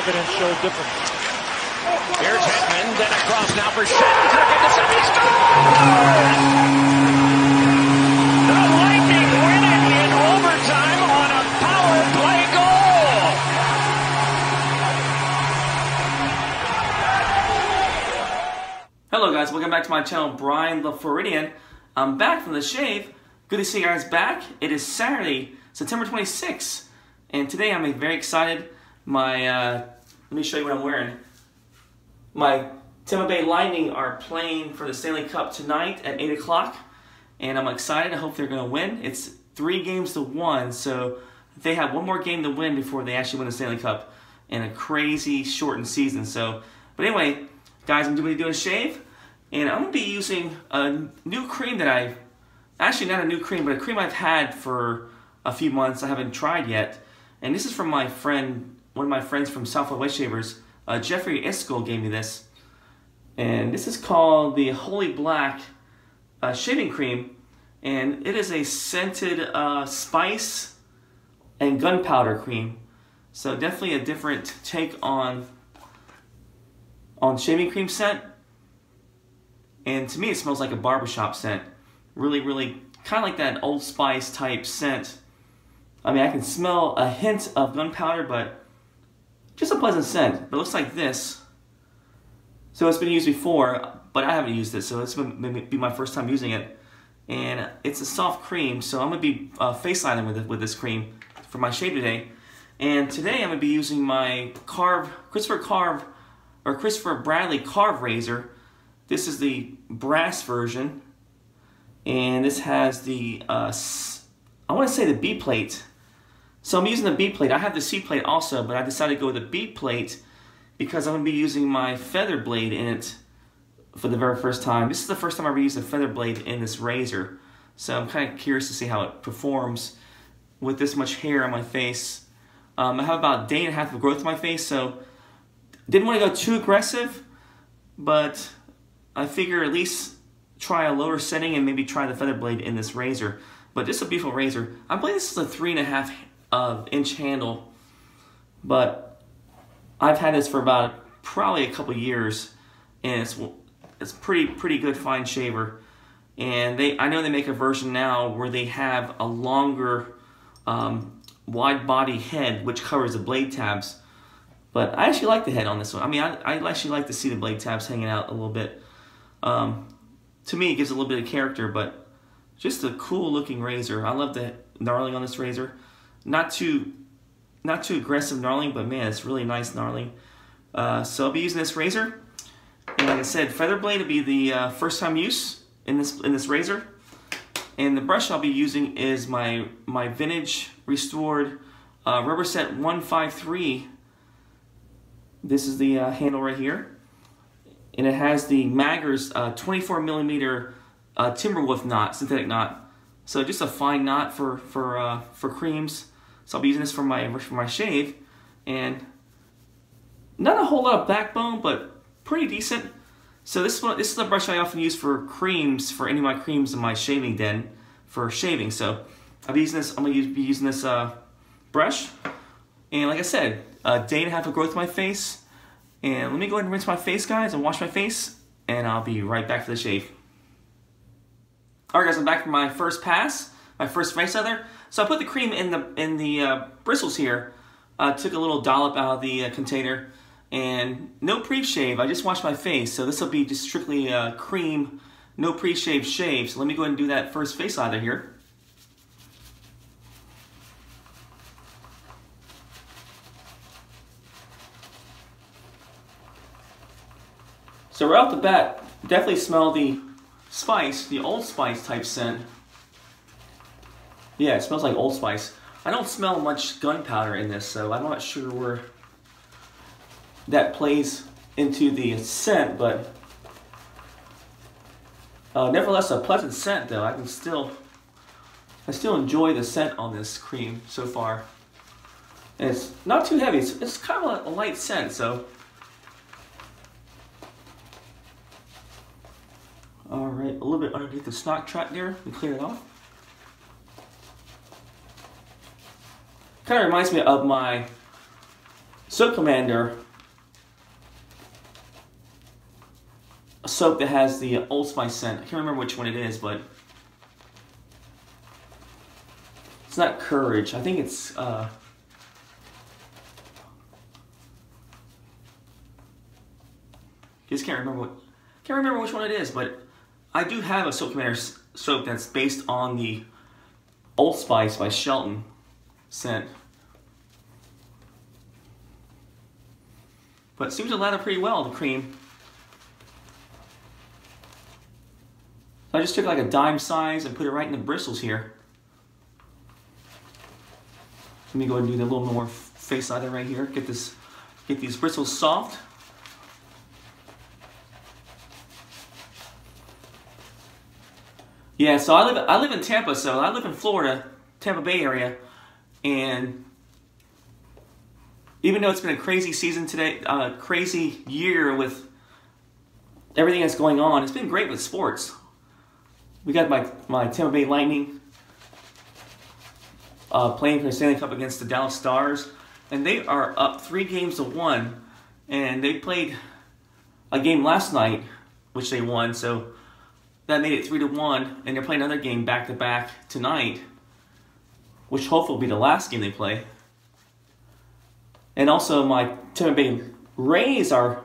obviously the evidence showed different. Here's Hedman, then across now for Shattenkirk at the semi scores! The Lightning win it in overtime on a power play goal! Hello guys, welcome back to my channel, Brian the Floridian. I'm back from the shave. Good to see you guys back. It is Saturday, September 26th, and today I'm very excited. My, uh, let me show you what I'm wearing. My Tampa Bay Lightning are playing for the Stanley Cup tonight at 8 o'clock, and I'm excited. I hope they're going to win. It's three games to one, so they have one more game to win before they actually win the Stanley Cup in a crazy shortened season. So, but anyway, guys, I'm going to do a shave, and I'm going to be using a new cream that I, actually not a new cream, but a cream I've had for a few months. I haven't tried yet, and this is from my friend, one of my friends from Southwest Wet Shavers. Uh, Jeffrey Iskel gave me this, and this is called the Holy Black uh, Shaving Cream, and it is a scented uh, spice and gunpowder cream. So definitely a different take on on shaving cream scent. And to me, it smells like a barbershop scent. Really, really kind of like that Old Spice type scent. I mean, I can smell a hint of gunpowder, but just a pleasant scent. But it looks like this. So it's been used before, but I haven't used it, so it's be my first time using it. And it's a soft cream, so I'm gonna be uh, face lining with it, with this cream for my shave today. And today I'm gonna be using my Karve Christopher Karve or Christopher Bradley Karve razor. This is the brass version, and this has the uh, I want to say the B plate. So I'm using the B plate. I have the C plate also, but I decided to go with the B plate because I'm going to be using my feather blade in it for the very first time. This is the first time I've ever used a feather blade in this razor. So I'm kind of curious to see how it performs with this much hair on my face. Um, I have about a day and a half of growth on my face, so didn't want to go too aggressive, but I figure at least try a lower setting and maybe try the feather blade in this razor. But this is a beautiful razor. I believe this is a three and a half uh, inch handle, but I've had this for about probably a couple years, and it's it's pretty pretty good fine shaver. And they I know they make a version now where they have a longer um, wide body head which covers the blade tabs. But I actually like the head on this one. I mean, I, I actually like to see the blade tabs hanging out a little bit. Um, to me, it gives a little bit of character, but just a cool looking razor. I love the knurling on this razor. Not too, not too aggressive knurling, but man, it's really nice knurling. Uh, so I'll be using this razor. And like I said, feather blade will be the uh, first time use in this in this razor. And the brush I'll be using is my my vintage restored uh, Rubberset 153. This is the uh, handle right here. And it has the Maggards uh, 24 millimeter uh, Timberwolf knot, synthetic knot. So just a fine knot for for for creams. So I'll be using this for my for my shave, and not a whole lot of backbone, but pretty decent. So this one, this is the brush I often use for creams, for any of my creams in my shaving den for shaving. So I'll be using this. I'm gonna use, be using this uh, brush, and like I said, a day and a half of growth on my face. And let me go ahead and rinse my face, guys, and wash my face, and I'll be right back for the shave. Alright guys, I'm back for my first pass, my first face other. So I put the cream in the in the uh, bristles here, uh, took a little dollop out of the uh, container, and no pre-shave, I just washed my face. So this will be just strictly uh, cream, no pre-shave shave. So let me go ahead and do that first face lather here. So right off the bat, definitely smell the spice, the Old Spice type scent. Yeah, it smells like Old Spice. I don't smell much gunpowder in this, so I'm not sure where that plays into the scent, but uh, nevertheless a pleasant scent though. I can still, I still enjoy the scent on this cream so far. And it's not too heavy. It's, it's kind of a, light scent, so All right, a little bit underneath the stock track there, We clear it off. Kind of reminds me of my Soap Commander soap that has the Old Spice scent. I can't remember which one it is, but it's not Courage. I think it's uh, just can't remember what can't remember which one it is, but I do have a soap commander soap that's based on the Old Spice by Shulton scent. But it seems to lather pretty well, the cream. So I just took like a dime size and put it right in the bristles here. Let me go ahead and do a little more face lather right here. Get this, get these bristles soft. Yeah, so I live I live in Tampa, so I live in Florida, Tampa Bay area, and even though it's been a crazy season today, uh, crazy year with everything that's going on, it's been great with sports. We got my my Tampa Bay Lightning uh, playing for the Stanley Cup against the Dallas Stars, and they are up three games to one, and they played a game last night, which they won. So that made it three to one, and they're playing another game back to back tonight, which hopefully will be the last game they play. And also, my Tampa Bay Rays are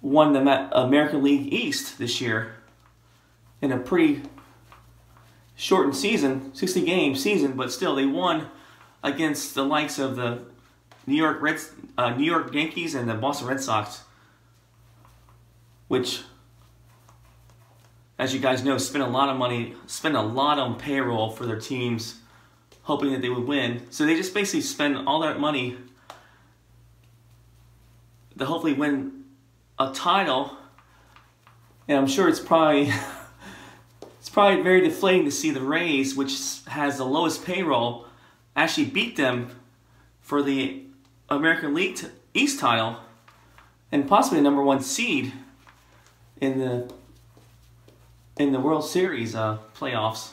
won the American League East this year in a pretty shortened season, 60 game season, but still they won against the likes of the New York Reds, uh, New York Yankees and the Boston Red Sox, which as you guys know, spend a lot of money, spend a lot on payroll for their teams, hoping that they would win. So they just basically spend all that money to hopefully win a title. And I'm sure it's probably it's probably very deflating to see the Rays, which has the lowest payroll, actually beat them for the American League East title and possibly the number one seed in the in the World Series uh, playoffs.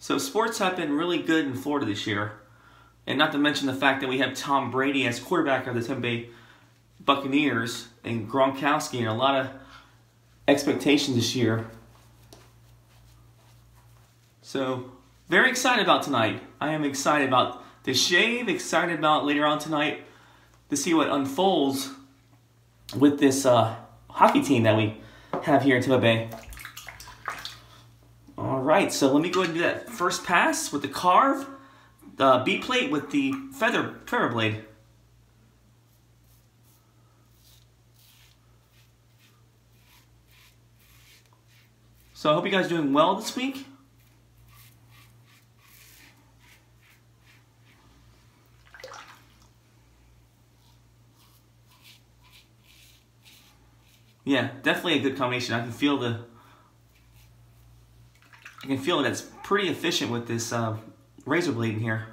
So sports have been really good in Florida this year. And not to mention the fact that we have Tom Brady as quarterback of the Tampa Bay Buccaneers and Gronkowski and a lot of expectations this year. So, very excited about tonight. I am excited about the shave, excited about later on tonight to see what unfolds with this uh, hockey team that we have here in Tampa Bay. All right, so let me go ahead and do that first pass with the Karve, the B plate with the feather feather blade. So I hope you guys are doing well this week. Yeah, definitely a good combination. I can feel the I can feel that it's pretty efficient with this uh, razor blade in here.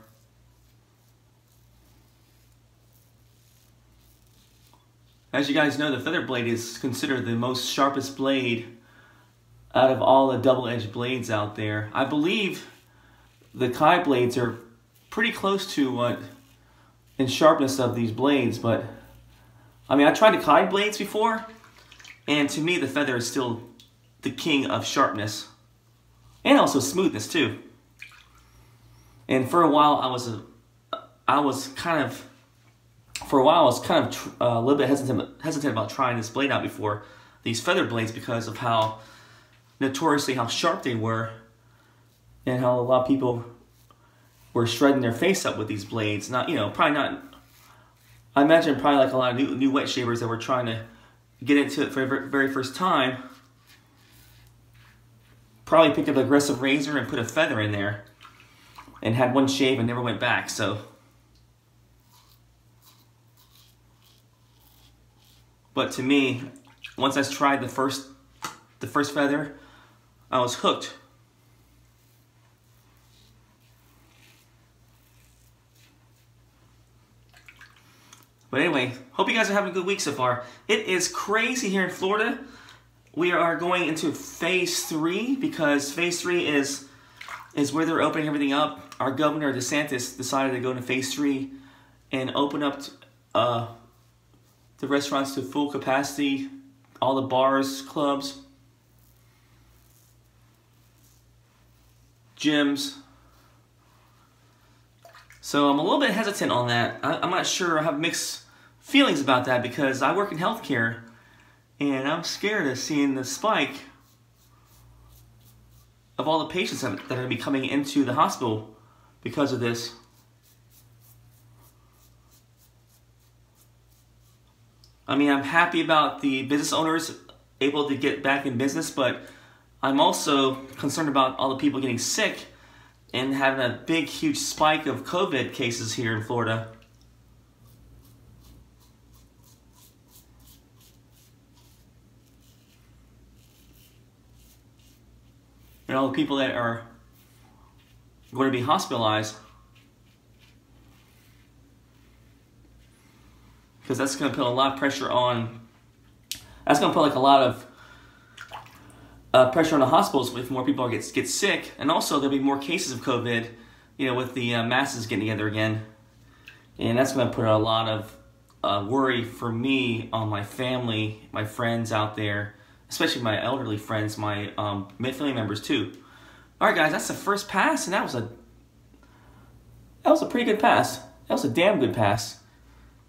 As you guys know, the feather blade is considered the most sharpest blade out of all the double-edged blades out there. I believe the Kai blades are pretty close to what in sharpness of these blades, but I mean, I tried the Kai blades before, and to me, the feather is still the king of sharpness. And also smoothness, too. And for a while, I was a, I was kind of, for a while, I was kind of uh, a little bit hesitant, hesitant about trying this blade out before, these feather blades, because of how, notoriously how sharp they were, and how a lot of people were shredding their face up with these blades. Not, you know, probably not, I imagine probably like a lot of new, new wet shavers that were trying to get into it for the very first time, probably picked up an aggressive razor and put a feather in there and had one shave and never went back. So, but to me, once I tried the first the first feather, I was hooked. But anyway, hope you guys are having a good week so far. It is crazy here in Florida. We are going into phase three because phase three is is where they're opening everything up our governor DeSantis decided to go into phase three and open up uh, the restaurants to full capacity, all the bars, clubs, gyms. So I'm a little bit hesitant on that. I, am not sure. I have mixed feelings about that because I work in healthcare and I'm scared of seeing the spike of all the patients that are going to be coming into the hospital because of this. I mean, I'm happy about the business owners able to get back in business, but I'm also concerned about all the people getting sick and having a big, huge spike of COVID cases here in Florida. And all the people that are going to be hospitalized because that's going to put a lot of pressure on. That's going to put like a lot of uh, pressure on the hospitals if more people get get sick, and also there'll be more cases of COVID. You know, with the uh, masses getting together again, and that's going to put a lot of uh, worry for me on my family, my friends out there, especially my elderly friends, my um, family members too. All right, guys, that's the first pass, and that was a that was a pretty good pass. That was a damn good pass.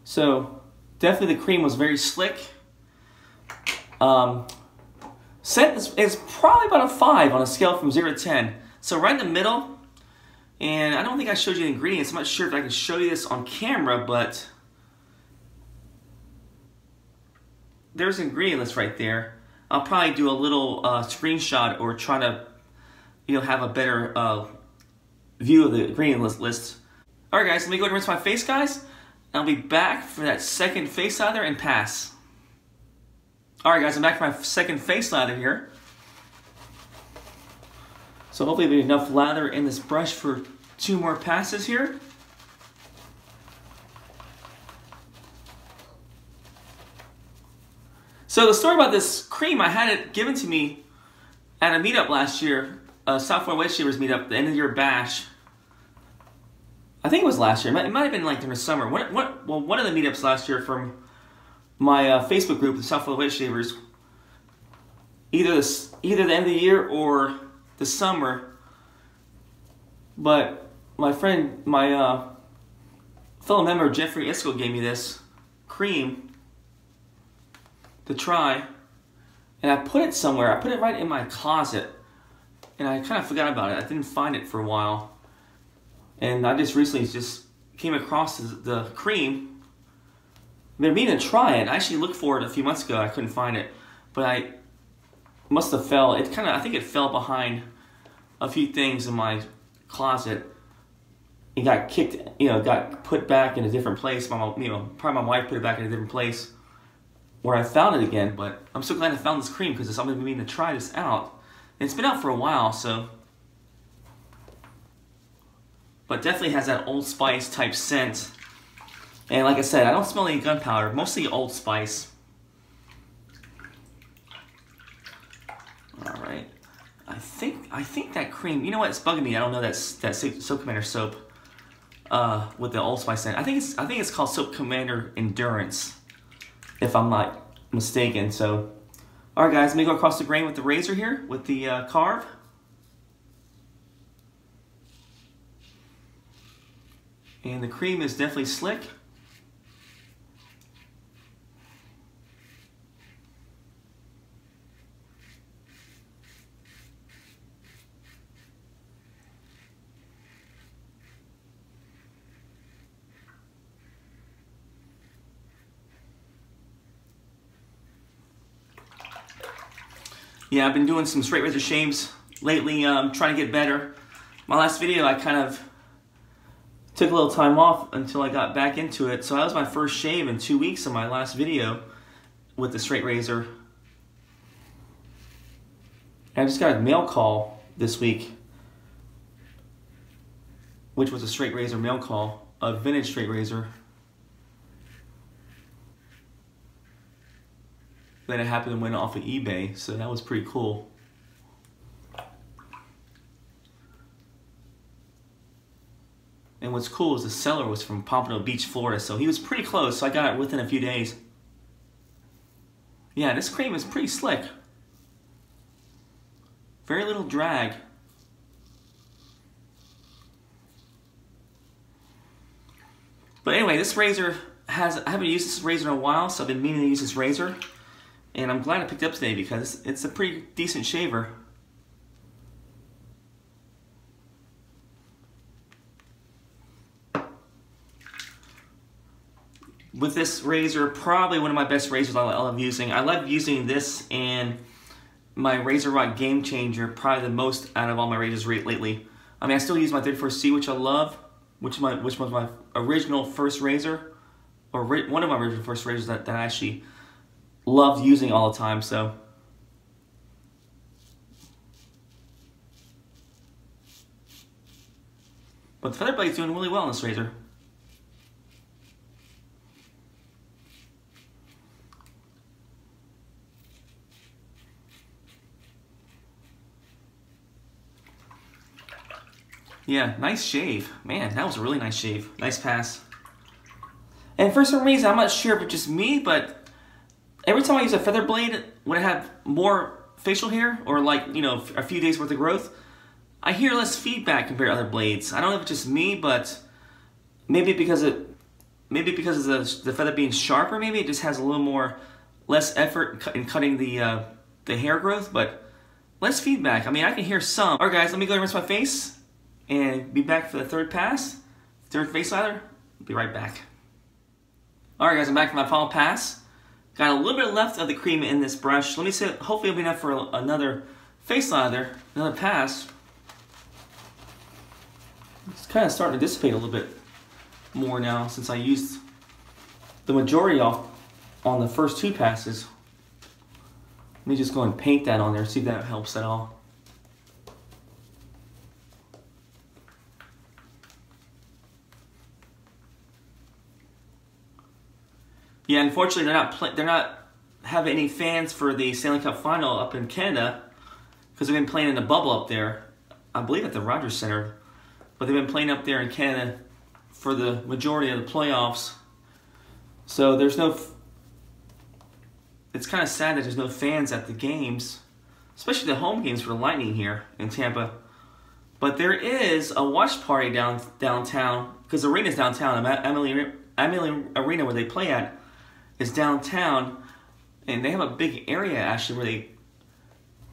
So Definitely the cream was very slick. Um, scent is, is probably about a 5 on a scale from 0 to 10. So right in the middle. And I don't think I showed you the ingredients. I'm not sure if I can show you this on camera, but there's an ingredient list right there. I'll probably do a little uh, screenshot or try to, you know, have a better uh, view of the ingredient list. list. All right, guys, let me go ahead and rinse my face, guys. I'll be back for that second face lather and pass. Alright guys, I'm back for my second face lather here. So hopefully there'll be enough lather in this brush for two more passes here. So the story about this cream, I had it given to me at a meetup last year, a Southwest Wet Shavers meetup, the end of year bash. I think it was last year. It might, it might have been like during the summer. What, what, well, one of the meetups last year from my uh, Facebook group, the Southwest Wet Shavers, either this, either the end of the year or the summer. But my friend, my uh, fellow member Jeffrey Isco gave me this cream to try, and I put it somewhere. I put it right in my closet, and I kind of forgot about it. I didn't find it for a while. And I just recently just came across the cream. Been meaning to try it. I actually looked for it a few months ago. I couldn't find it, but I must have fell. It kind of I think it fell behind a few things in my closet. It got kicked, you know, got put back in a different place. My, you know, probably my wife put it back in a different place where I found it again. But I'm so glad I found this cream because it's I've been meaning to try this out. And it's been out for a while, so but definitely has that Old Spice type scent. And like I said, I don't smell any gunpowder, mostly Old Spice. All right. I think I think that cream. You know what? It's bugging me. I don't know that that Soap Commander soap uh, with the Old Spice scent. I think it's I think it's called Soap Commander Endurance, if I'm not mistaken. So, all right, guys, let me go across the grain with the razor here with the uh, Karve. And the cream is definitely slick. Yeah, I've been doing some straight razor shaves lately, um, trying to get better. My last video, I kind of took a little time off until I got back into it. So that was my first shave in two weeks of my last video with the straight razor. And I just got a mail call this week, which was a straight razor mail call, a vintage straight razor. That it happened to win off of eBay, so that was pretty cool. And what's cool is the seller was from Pompano Beach, Florida, so he was pretty close, so I got it within a few days. Yeah, this cream is pretty slick. Very little drag. But anyway, this razor has, I haven't used this razor in a while, so I've been meaning to use this razor. And I'm glad I picked it up today because it's a pretty decent shaver. With this razor, probably one of my best razors I love using. I love using this and my RazoRock Game Changer, probably the most out of all my razors lately. I mean, I still use my 34C, which I love, which my which was my original first razor, or one of my original first razors that, that I actually loved using all the time. So. But the feather blade's doing really well in this razor. Yeah, nice shave. Man, that was a really nice shave. Nice pass. And for some reason, I'm not sure if it's just me, but every time I use a feather blade, when I have more facial hair, or like, you know, a few days worth of growth, I hear less feedback compared to other blades. I don't know if it's just me, but maybe because it, maybe because of the, the feather being sharper, maybe it just has a little more, less effort in cutting the, uh, the hair growth, but less feedback. I mean, I can hear some. All right, guys, let me go and rinse my face and be back for the third pass, third face lather. Be right back. Alright guys, I'm back for my final pass. Got a little bit left of the cream in this brush. Let me see, hopefully it'll be enough for another face lather, another pass. It's kind of starting to dissipate a little bit more now since I used the majority off on the first two passes. Let me just go and paint that on there, see if that helps at all. Yeah, unfortunately, they're not they're not having any fans for the Stanley Cup Final up in Canada because they've been playing in the bubble up there. I believe at the Rogers Center, but they've been playing up there in Canada for the majority of the playoffs. So there's no. It's kind of sad that there's no fans at the games, especially the home games for the Lightning here in Tampa. But there is a watch party down downtown because the arena's downtown. Amalie Amalie Arena where they play at is downtown, and they have a big area actually where they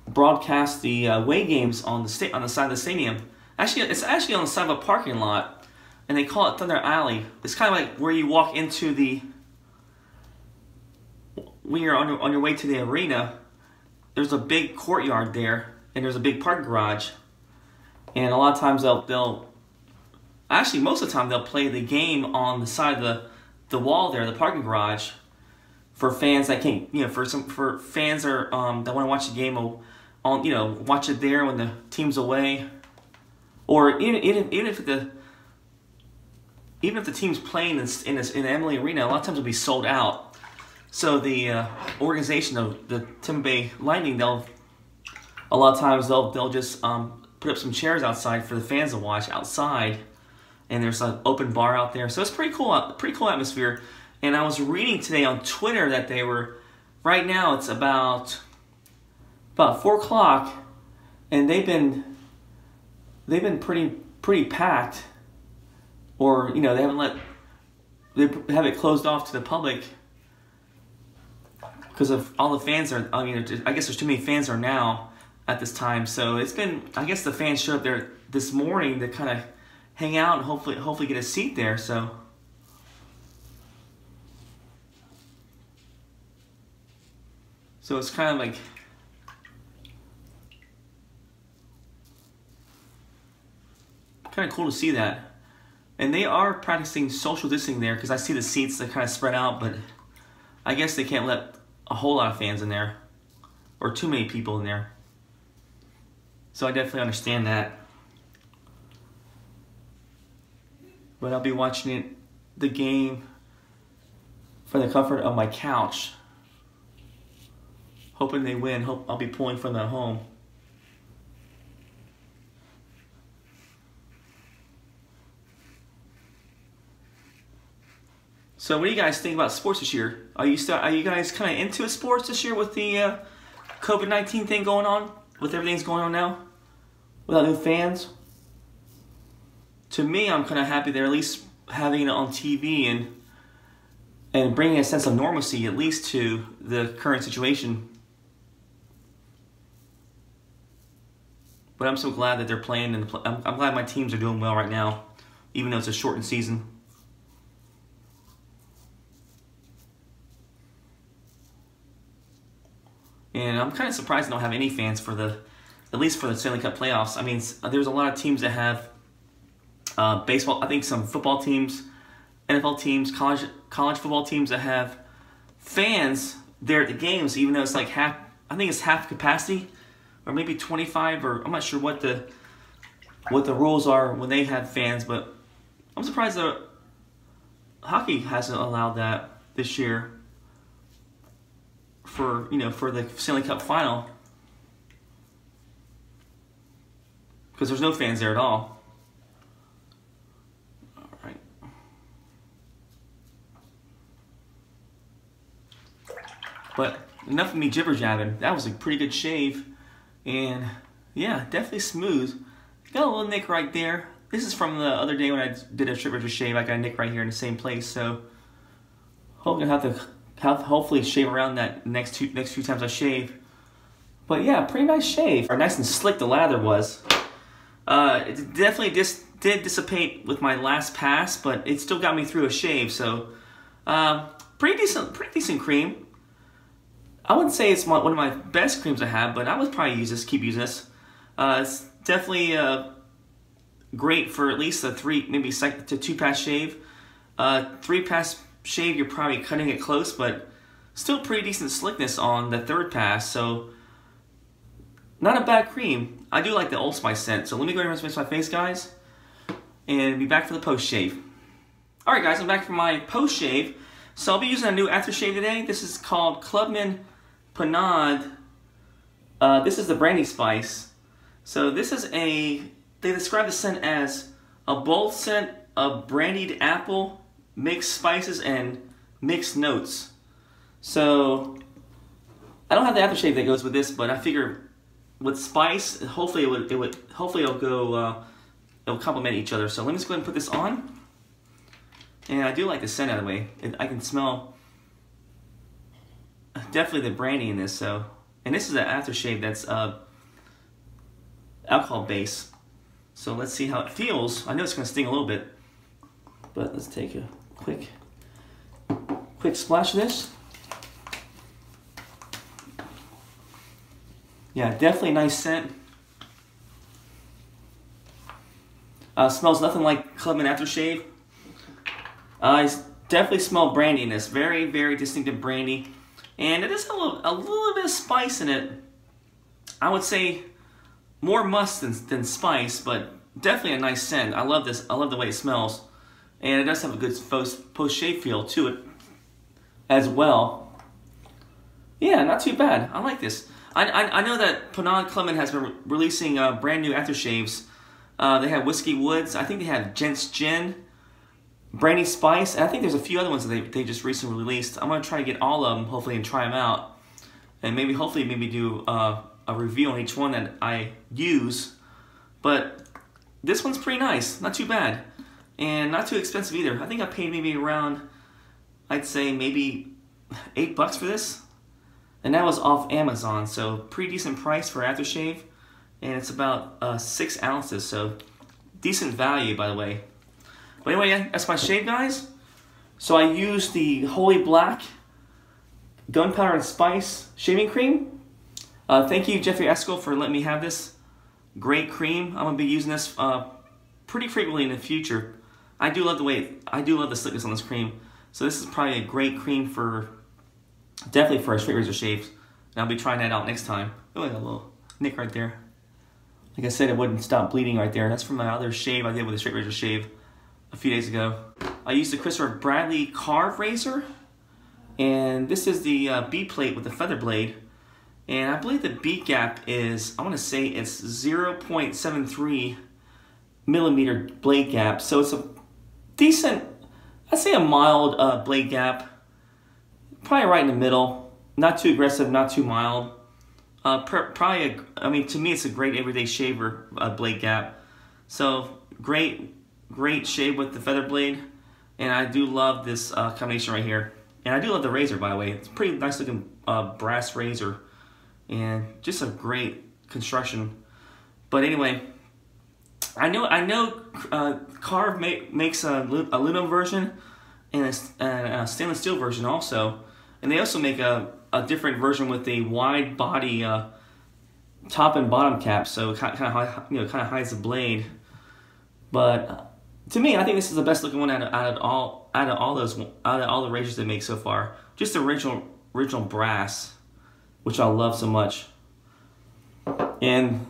broadcast the uh, away games on the sta- on the side of the stadium. Actually, it's actually on the side of a parking lot, and they call it Thunder Alley. It's kind of like where you walk into the when you're on your, on your way to the arena. There's a big courtyard there, and there's a big park garage, and a lot of times they'll they'll actually most of the time they'll play the game on the side of the the wall there, the parking garage, for fans that can't, you know, for some for fans are um, that want to watch the game, on you know, watch it there when the team's away, or even even, even if the even if the team's playing in in, this, in Amalie Arena, a lot of times it'll be sold out. So the uh, organization of the Tampa Bay Lightning, they'll a lot of times they'll they'll just um, put up some chairs outside for the fans to watch outside, and there's an open bar out there. So it's pretty cool, pretty cool atmosphere. And I was reading today on Twitter that they were, right now it's about, about four o'clock, and they've been, they've been pretty, pretty packed, or you know they haven't let, they have it closed off to the public because of all the fans are. I mean, I guess there's too many fans are now at this time. So it's been. I guess the fans showed up there this morning to kind of hang out and hopefully hopefully get a seat there. So So it's kind of like kind of cool to see that. And they are practicing social distancing there because I see the seats that kind of spread out, but I guess they can't let a whole lot of fans in there or too many people in there. So I definitely understand that. But I'll be watching it, the game from the comfort of my couch hoping they win. Hope I'll be pulling from that home. So, what do you guys think about sports this year? Are you are you guys kind of into sports this year with the uh, COVID nineteen thing going on? With everything's going on now, without new fans. To me, I'm kind of happy they're at least having it on TV and and bringing a sense of normalcy at least to the current situation. But I'm so glad that they're playing, and I'm, I'm glad my teams are doing well right now, even though it's a shortened season. And I'm kind of surprised I don't have any fans for the, at least for the Stanley Cup playoffs. I mean, there's a lot of teams that have uh, baseball. I think some football teams, NFL teams, college college football teams that have fans there at the games, even though it's like half. I think it's half capacity, or maybe 25, or I'm not sure what the what the rules are when they have fans, but I'm surprised that hockey hasn't allowed that this year for you know for the Stanley Cup final because there's no fans there at all. All right. But enough of me jibber jabbing. That was a pretty good shave, and yeah, definitely smooth. Got a little nick right there. This is from the other day when I did a strip razor shave. I got a nick right here in the same place, so hoping to have to have hopefully shave around that next two next few times I shave. But yeah, pretty nice shave. Or nice and slick the lather was. Uh, it definitely dis did dissipate with my last pass, but it still got me through a shave. So, um, pretty decent, pretty decent cream. I wouldn't say it's my, one of my best creams I have, but I would probably use this, keep using this. Uh, it's definitely uh, great for at least a three, maybe to two pass shave. Uh, three pass shave, you're probably cutting it close, but still pretty decent slickness on the third pass. So not a bad cream. I do like the Old Spice scent. So let me go ahead and rinse my face, guys, and be back for the post shave. All right, guys, I'm back for my post shave. So I'll be using a new aftershave today. This is called Clubman Pinaud. Uh, this is the Brandy Spice. So this is a, they describe the scent as a bold scent of brandied apple, mixed spices, and mixed notes. So I don't have the aftershave that goes with this, but I figure with spice, hopefully it would, it would hopefully it'll go, uh, it'll complement each other. So let me just go ahead and put this on. And I do like the scent out of the way. I can smell definitely the brandy in this. So, and this is an aftershave that's uh, alcohol base. So let's see how it feels. I know it's gonna sting a little bit, but let's take a quick, quick splash of this. Yeah, definitely nice scent. Uh, smells nothing like Clubman aftershave. Uh, I definitely smell brandy in this. Very, very distinctive brandy. And it has a little, a little bit of spice in it. I would say more musk than, than spice, but definitely a nice scent. I love this. I love the way it smells. And it does have a good post-shave feel to it as well. Yeah, not too bad. I like this. I, I, I know that Pinaud Clubman has been re releasing uh, brand new aftershaves. Uh, they have Whiskey Woods. I think they have Gents Gin, Brandy Spice, and I think there's a few other ones that they, they just recently released. I'm going to try to get all of them, hopefully, and try them out. And maybe, hopefully, maybe do uh, a review on each one that I use. But this one's pretty nice. Not too bad. And not too expensive either. I think I paid maybe around, I'd say maybe eight bucks for this and that was off Amazon, so pretty decent price for aftershave, and it's about uh, six ounces, so decent value, by the way. But anyway, that's my shave, guys. So I used the Holy Black Gunpowder and Spice shaving cream. Uh, thank you, Jeffrey Eskel, for letting me have this great cream. I'm gonna be using this uh, pretty frequently in the future. I do love the way I do love the slickness on this cream. So this is probably a great cream for Definitely for a straight razor shaves. And I'll be trying that out next time. Oh, a little nick right there. Like I said, it wouldn't stop bleeding right there. That's from my other shave I did with a straight razor shave a few days ago. I used the Christopher Bradley Karve razor. And this is the uh, B plate with the feather blade. And I believe the beat gap is, I want to say it's 0.73 millimeter blade gap. So it's a decent, I'd say a mild uh, blade gap, probably right in the middle. Not too aggressive, not too mild. Uh, probably, a, I mean, to me, it's a great everyday shaver uh, blade gap. So great, great shave with the feather blade, and I do love this uh, combination right here. And I do love the razor, by the way. It's pretty nice looking uh, brass razor, and just a great construction. But anyway, I know I know uh, Karve make, makes a aluminum version and a, a, stainless steel version also, and they also make a, a different version with a wide body uh, top and bottom cap, so it kind of you know kind of hides the blade. But to me, I think this is the best looking one out of, out of all out of all those out of all the razors they make so far. Just the original original brass, which I love so much. And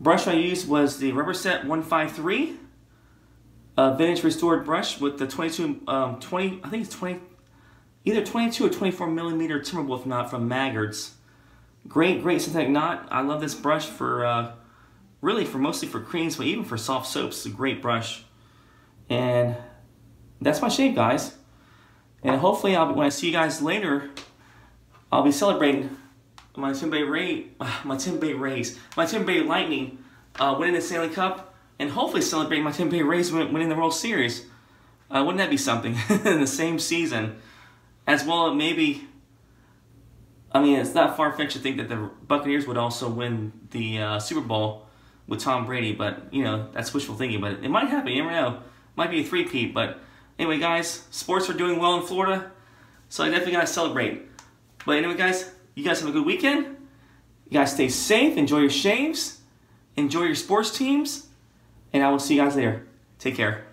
brush I used was the Rubberset 153, a vintage restored brush with the 22, um, 20, I think it's 20, either 22 or 24 millimeter Timberwolf knot from Maggard's. Great, great synthetic knot. I love this brush for, uh, really for mostly for creams, but even for soft soaps, it's a great brush. And that's my shave, guys. And hopefully, I'll, when I see you guys later, I'll be celebrating my Tampa Bay Ray, my Tampa Bay Rays, my Tampa Bay Lightning uh, winning the Stanley Cup, and hopefully celebrating my Tampa Bay Rays winning the World Series. Uh, wouldn't that be something in the same season? As well, maybe. I mean, it's not far fetched to think that the Buccaneers would also win the uh, Super Bowl with Tom Brady, but you know that's wishful thinking. But it might happen. You never know. Might be a three-peat. But anyway, guys, sports are doing well in Florida, so I definitely gotta celebrate. But anyway, guys, you guys have a good weekend. You guys stay safe. Enjoy your shaves. Enjoy your sports teams. And I will see you guys later. Take care.